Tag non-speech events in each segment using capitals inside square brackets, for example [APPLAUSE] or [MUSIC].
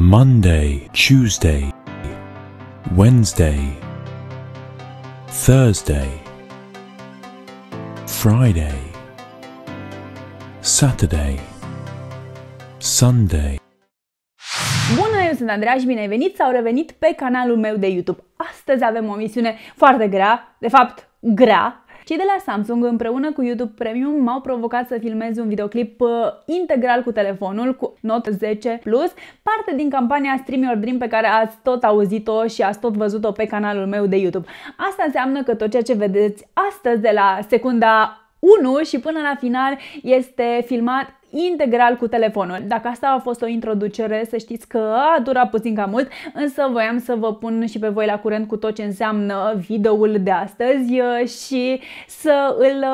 Monday, Tuesday, Wednesday, Thursday, Friday, Saturday, Sunday. Bună, eu sunt Andreea și bine ai venit sau revenit pe canalul meu de YouTube. Astăzi avem o misiune foarte grea, de fapt grea, cei de la Samsung împreună cu YouTube Premium m-au provocat să filmez un videoclip uh, integral cu telefonul, cu Note 10 Plus, parte din campania Stream Your Dream pe care ați tot auzit-o și ați tot văzut-o pe canalul meu de YouTube. Asta înseamnă că tot ceea ce vedeți astăzi de la secunda 1 și până la final este filmat integral cu telefonul. Dacă asta a fost o introducere, să știți că a durat puțin cam mult, însă voiam să vă pun și pe voi la curent cu tot ce înseamnă videoul de astăzi uh, și să îl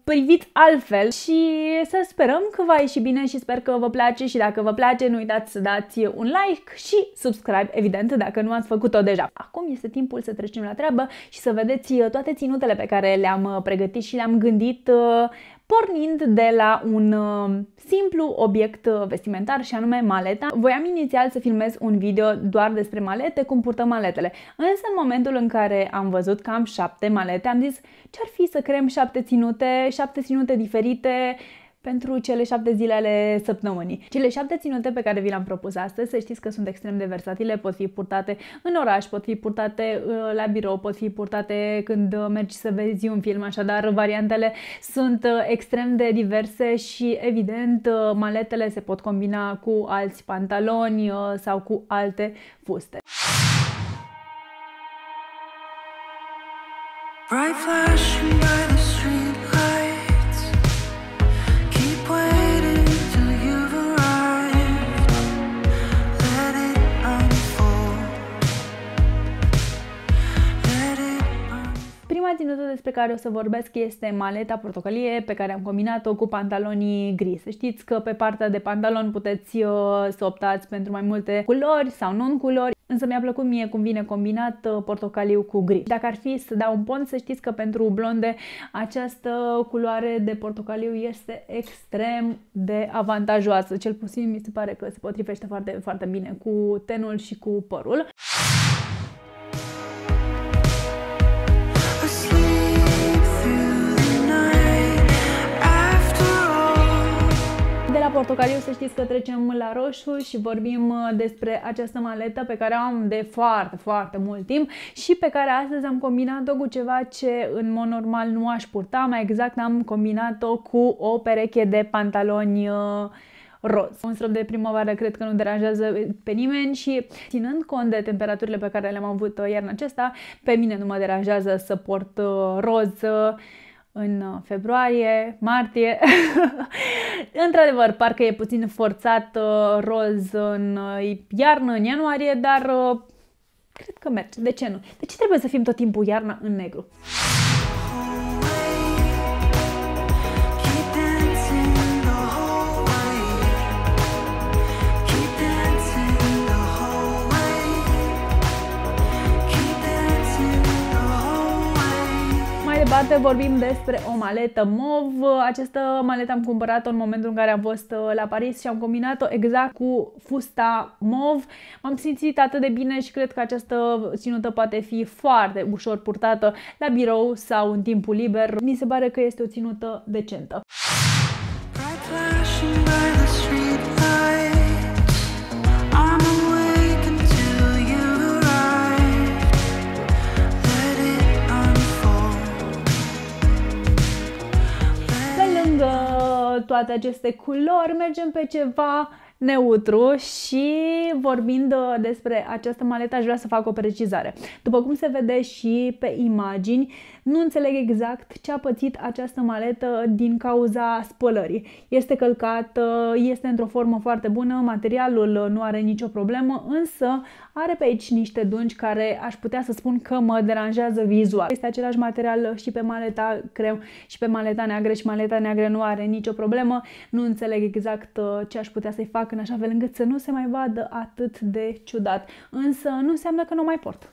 uh, priviți altfel și să sperăm că va ieși bine și sper că vă place și dacă vă place nu uitați să dați un like și subscribe, evident, dacă nu ați făcut-o deja. Acum este timpul să trecem la treabă și să vedeți uh, toate ținutele pe care le-am pregătit și le-am gândit pornind de la un uh, simplu obiect uh, vestimentar și anume maleta. Voiam inițial să filmez un video doar despre malete, cum purtăm maletele. Însă în momentul în care am văzut că am șapte malete, am zis ce-ar fi să creăm șapte ținute, șapte ținute diferite, pentru cele șapte zile ale săptămânii. Cele șapte ținute pe care vi le-am propus astăzi, să știți că sunt extrem de versatile, pot fi purtate în oraș, pot fi purtate uh, la birou, pot fi purtate când uh, mergi să vezi un film, așadar variantele sunt uh, extrem de diverse și evident maletele se pot combina cu alți pantaloni sau cu alte fuste. Bright flashing by ținută despre care o să vorbesc este maleta portocalie pe care am combinat-o cu pantalonii gri. Să știți că pe partea de pantalon puteți uh, să optați pentru mai multe culori sau non-culori, însă mi-a plăcut mie cum vine combinat uh, portocaliu cu gri. Dacă ar fi să dau un pont, să știți că pentru blonde această culoare de portocaliu este extrem de avantajoasă. Cel puțin mi se pare că se potrivește foarte, foarte bine cu tenul și cu părul. Portocaliu să știți că trecem la roșu și vorbim uh, despre această maletă pe care o am de foarte, foarte mult timp și pe care astăzi am combinat-o cu ceva ce în mod normal nu aș purta, mai exact am combinat-o cu o pereche de pantaloni uh, roz. Un strop de primăvară cred că nu deranjează pe nimeni și ținând cont de temperaturile pe care le-am avut uh, iarna acesta, pe mine nu mă deranjează să port roz în uh, februarie, martie. [LAUGHS] Într-adevăr, parcă e puțin forțat uh, roz în uh, iarnă, în ianuarie, dar uh, cred că merge. De ce nu? De ce trebuie să fim tot timpul iarna în negru? Departe vorbim despre o maletă mov. Această maletă am cumpărat-o în momentul în care am fost uh, la Paris și am combinat-o exact cu fusta mov. M-am simțit atât de bine și cred că această ținută poate fi foarte ușor purtată la birou sau în timpul liber. Mi se pare că este o ținută decentă. Toate aceste culori, mergem pe ceva neutru și vorbind uh, despre această maletă aș vrea să fac o precizare. După cum se vede și pe imagini, nu înțeleg exact ce a pățit această maletă din cauza spălării. Este călcată, este într-o formă foarte bună, materialul nu are nicio problemă, însă are pe aici niște dungi care aș putea să spun că mă deranjează vizual. Este același material și pe maleta crem și pe maleta neagră și maleta neagră nu are nicio problemă. Nu înțeleg exact uh, ce aș putea să-i fac în așa fel încât să nu se mai vadă atât de ciudat. Însă nu înseamnă că nu mai port.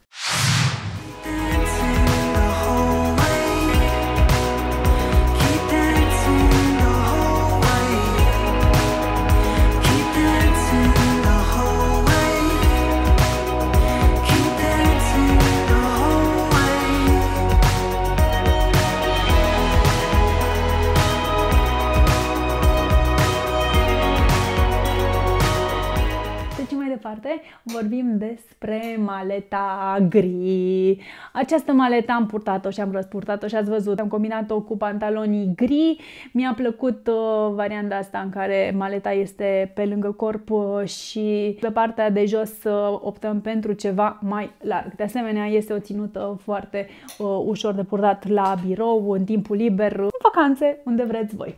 Departe, vorbim despre maleta gri. Această maleta am purtat-o și am răspurtat-o și ați văzut. Am combinat-o cu pantalonii gri. Mi-a plăcut uh, varianta asta în care maleta este pe lângă corp uh, și pe partea de jos uh, optăm pentru ceva mai larg. De asemenea, este o ținută foarte uh, ușor de purtat la birou, în timpul liber, în vacanțe, unde vreți voi.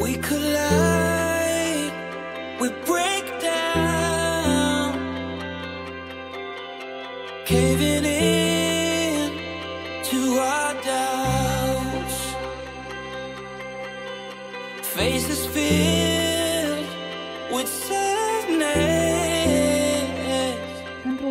We collide, we break Faces filled with sadness.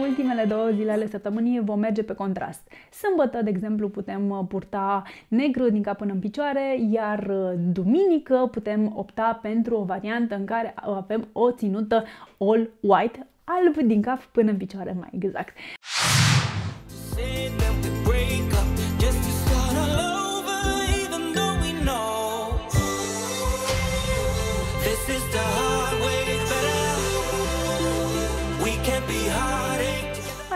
ultimele două zile ale săptămânii vom merge pe contrast. Sâmbătă, de exemplu, putem uh, purta negru din cap până în picioare, iar uh, duminică putem opta pentru o variantă în care avem o ținută all white, alb din cap până în picioare mai exact.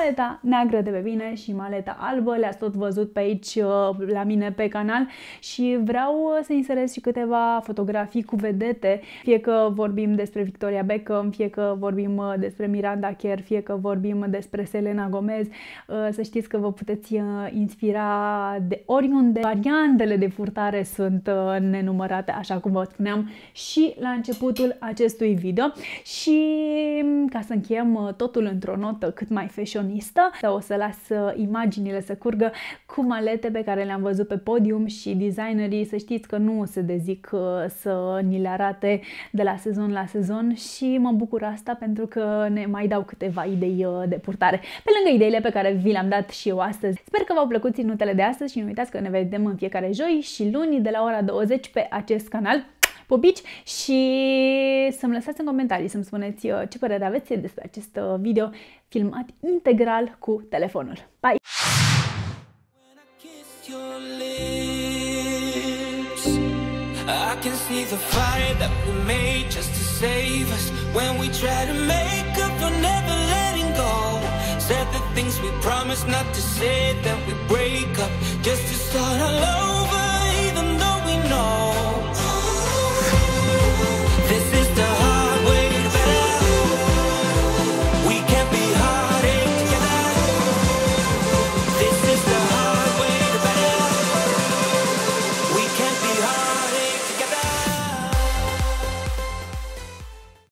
Maleta neagră de pe bine și maleta albă, le-ați tot văzut pe aici uh, la mine pe canal și vreau uh, să inserez și câteva fotografii cu vedete, fie că vorbim despre Victoria Beckham, fie că vorbim uh, despre Miranda Kerr, fie că vorbim despre Selena Gomez, să știți că vă puteți inspira de oriunde. Variantele de furtare sunt nenumărate, așa cum vă spuneam și la începutul acestui video și mm, ca să încheiem totul într-o notă cât mai fashion fashionistă. O să las uh, imaginile să curgă cu malete pe care le-am văzut pe podium și designerii să știți că nu se dezic uh, să ni le arate de la sezon la sezon și mă bucur asta pentru că ne mai dau câteva idei uh, de purtare. Pe lângă ideile pe care vi le-am dat și eu astăzi. Sper că v-au plăcut ținutele de astăzi și nu uitați că ne vedem în fiecare joi și luni de la ora 20 pe acest canal pupici și să-mi lăsați în comentarii să-mi spuneți uh, ce părere aveți despre acest uh, video filmat integral cu telefonul. Bye! I can see the fire that we made just to save us When we try to make up for never letting go Said the things we promised not to say Then we break up just to start all over